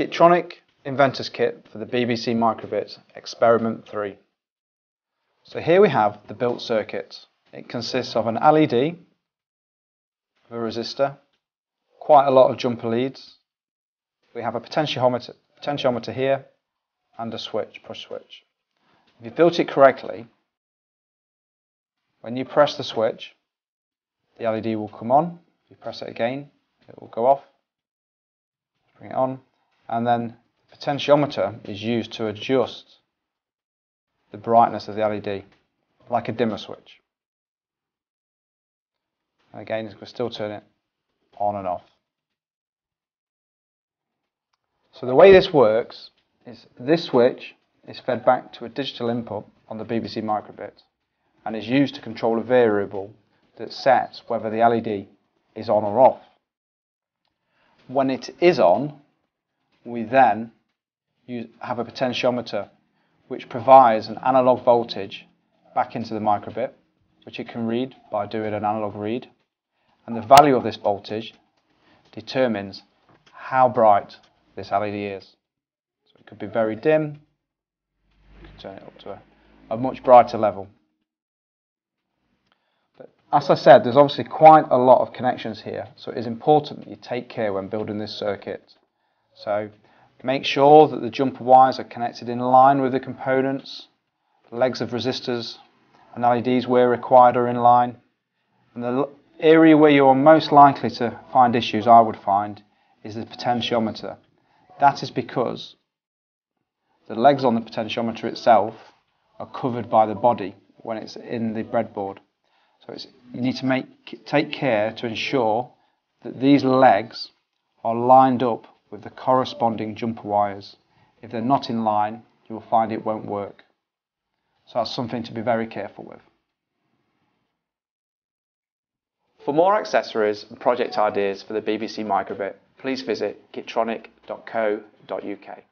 Kitronik Inventors Kit for the BBC Microbit Experiment 3. So here we have the built circuit. It consists of an LED, a resistor, quite a lot of jumper leads. We have a potentiometer, potentiometer here and a switch, push switch. If you built it correctly, when you press the switch, the LED will come on. If you press it again, it will go off. Bring it on. And then the potentiometer is used to adjust the brightness of the LED, like a dimmer switch. And again, we still turn it on and off. So the way this works is this switch is fed back to a digital input on the BBC microbit and is used to control a variable that sets whether the LED is on or off. When it is on, we then use, have a potentiometer which provides an analog voltage back into the microbit, which it can read by doing an analog read. And the value of this voltage determines how bright this LED is. So it could be very dim, turn it up to a, a much brighter level. But as I said, there's obviously quite a lot of connections here, so it is important that you take care when building this circuit. So make sure that the jumper wires are connected in line with the components, the legs of resistors and LEDs where required are in line. And the area where you are most likely to find issues, I would find, is the potentiometer. That is because the legs on the potentiometer itself are covered by the body when it's in the breadboard. So you need to make, take care to ensure that these legs are lined up with the corresponding jumper wires. If they're not in line, you will find it won't work. So that's something to be very careful with. For more accessories and project ideas for the BBC Microbit, please visit kitronik.co.uk.